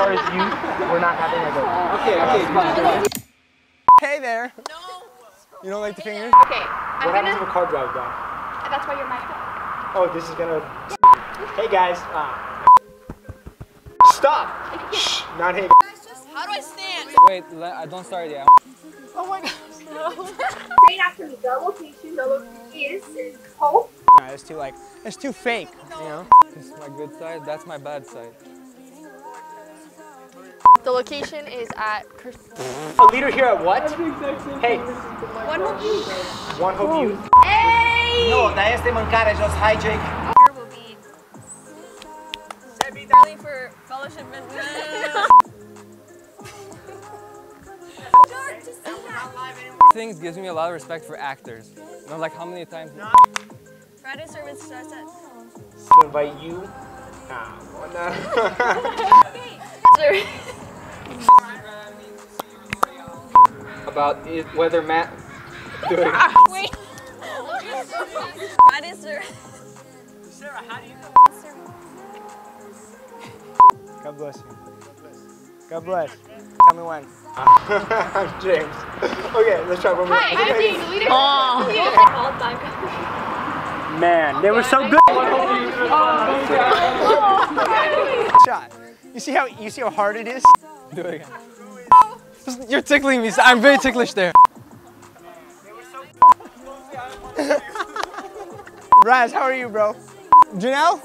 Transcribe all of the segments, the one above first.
far as you, we're not having like a. Okay, okay. Hey there. No. You don't like the fingers? Okay, I'm What happens if gonna. a car drives by? That's why you're my friend. Oh, this is gonna. Hey guys. Uh, stop. Shh. Not hey. How do I stand? Wait, le- I don't start yet. Oh my Say it after me. The location, the lo- is home. Nah, it's too like, it's too fake, you know? This is my good side, that's my bad side. The location is at. A leader here at what? Hey, One more. one hope you. Hey! No, dar este mâncare jos, hai Jake. Here will be. Early for fellowship Things gives me a lot of respect for actors. You know, like how many times. Friday service starts at. To invite you. Ah, About it, whether Matt. Do ah, it. Wait. Friday service. God bless you. God bless. Tell me when. I'm James. Okay, let's try one more. Hi, I'm Okay. Dean, the leader. Man, they were so oh, good. Shot. You see how you see how hard it is? Do it again. You're tickling me. I'm very ticklish there. Raz, how are you, bro? Janelle?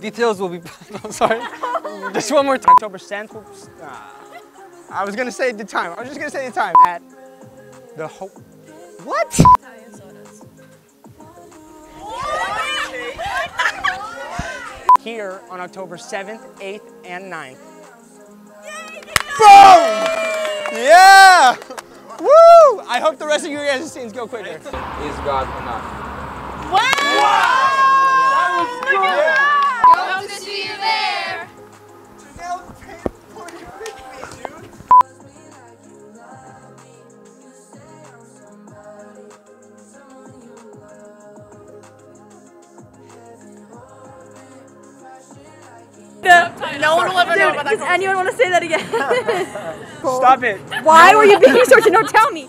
Details will be. I'm sorry. Just one more time. October 10th. Whoops. Ah. I was gonna say the time. I was just gonna say the time at the Hope. What? Here on October 7th, 8th, and 9th. Boom! Yeah! Woo! I hope the rest of you guys' scenes go quicker. Is God enough? No one will ever know about that. Does anyone want to say that again? Stop it. Why were you being so? No, tell me.